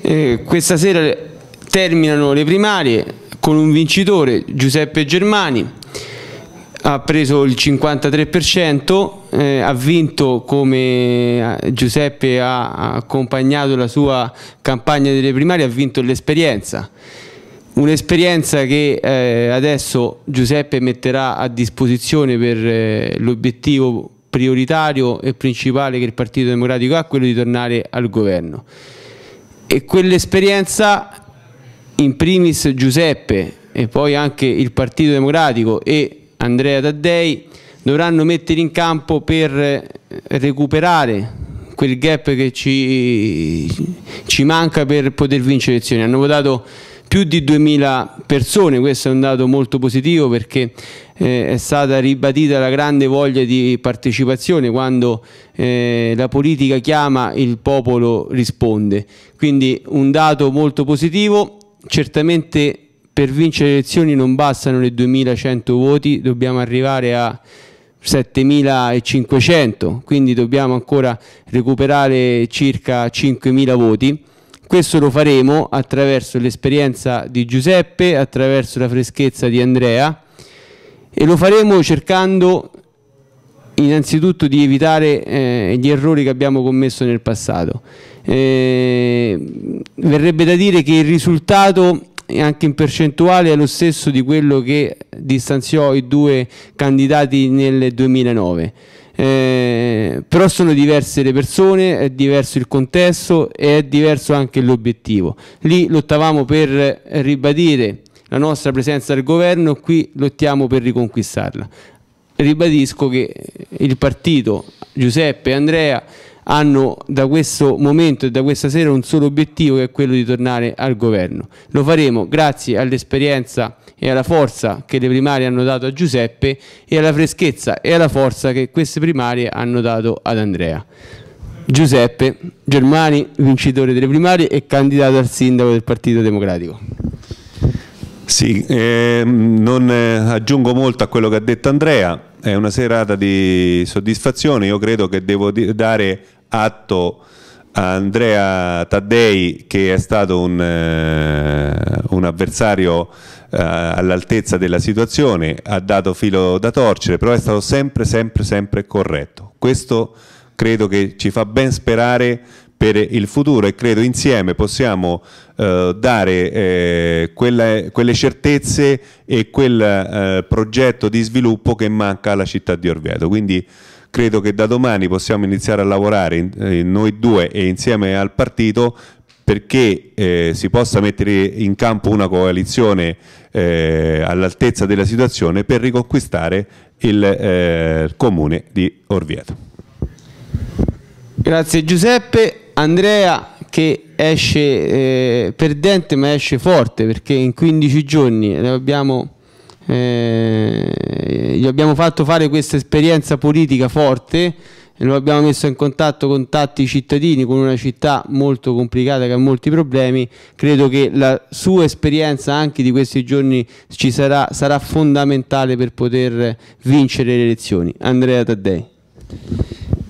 Eh, questa sera terminano le primarie con un vincitore, Giuseppe Germani, ha preso il 53%, eh, ha vinto come eh, Giuseppe ha accompagnato la sua campagna delle primarie, ha vinto l'esperienza. Un'esperienza che eh, adesso Giuseppe metterà a disposizione per eh, l'obiettivo prioritario e principale che il Partito Democratico ha, quello di tornare al governo. E quell'esperienza, in primis Giuseppe e poi anche il Partito Democratico e Andrea Taddei dovranno mettere in campo per eh, recuperare quel gap che ci, ci manca per poter vincere le elezioni. Hanno votato più di 2000 persone, questo è un dato molto positivo perché eh, è stata ribadita la grande voglia di partecipazione quando eh, la politica chiama il popolo risponde. Quindi un dato molto positivo, certamente per vincere le elezioni non bastano le 2100 voti, dobbiamo arrivare a 7500, quindi dobbiamo ancora recuperare circa 5000 voti. Questo lo faremo attraverso l'esperienza di Giuseppe, attraverso la freschezza di Andrea e lo faremo cercando innanzitutto di evitare eh, gli errori che abbiamo commesso nel passato. Eh, verrebbe da dire che il risultato anche in percentuale è lo stesso di quello che distanziò i due candidati nel 2009. Eh, però sono diverse le persone, è diverso il contesto e è diverso anche l'obiettivo. Lì lottavamo per ribadire la nostra presenza al governo, qui lottiamo per riconquistarla. Ribadisco che il partito Giuseppe e Andrea hanno da questo momento e da questa sera un solo obiettivo che è quello di tornare al governo. Lo faremo grazie all'esperienza e alla forza che le primarie hanno dato a Giuseppe e alla freschezza e alla forza che queste primarie hanno dato ad Andrea. Giuseppe Germani, vincitore delle primarie e candidato al sindaco del Partito Democratico. Sì, eh, non aggiungo molto a quello che ha detto Andrea, è una serata di soddisfazione, io credo che devo dare atto a Andrea Taddei che è stato un, eh, un avversario all'altezza della situazione, ha dato filo da torcere, però è stato sempre, sempre, sempre corretto. Questo credo che ci fa ben sperare per il futuro e credo insieme possiamo eh, dare eh, quelle, quelle, certezze e quel eh, progetto di sviluppo che manca alla città di Orvieto. Quindi credo che da domani possiamo iniziare a lavorare in, in noi due e insieme al partito perché eh, si possa mettere in campo una coalizione eh, all'altezza della situazione per riconquistare il eh, comune di Orvieto. Grazie Giuseppe. Andrea che esce eh, perdente ma esce forte perché in 15 giorni abbiamo, eh, gli abbiamo fatto fare questa esperienza politica forte lo abbiamo messo in contatto con tanti cittadini, con una città molto complicata che ha molti problemi, credo che la sua esperienza anche di questi giorni ci sarà, sarà fondamentale per poter vincere le elezioni. Andrea Taddei.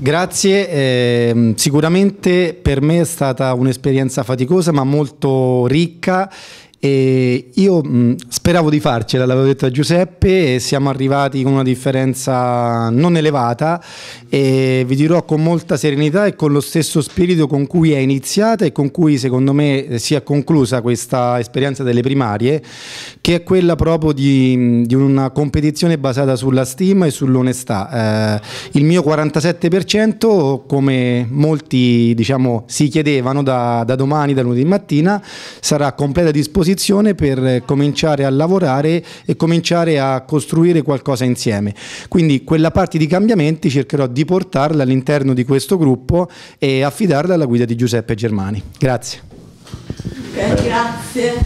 Grazie, eh, sicuramente per me è stata un'esperienza faticosa ma molto ricca e io mh, speravo di farcela, l'avevo detto a Giuseppe, e siamo arrivati con una differenza non elevata e vi dirò con molta serenità e con lo stesso spirito con cui è iniziata e con cui secondo me si è conclusa questa esperienza delle primarie, che è quella proprio di, di una competizione basata sulla stima e sull'onestà. Eh, il mio 47%, come molti diciamo, si chiedevano da, da domani, da lunedì mattina, sarà a completa disposizione disposizione per cominciare a lavorare e cominciare a costruire qualcosa insieme. Quindi quella parte di cambiamenti cercherò di portarla all'interno di questo gruppo e affidarla alla guida di Giuseppe Germani. Grazie. Grazie.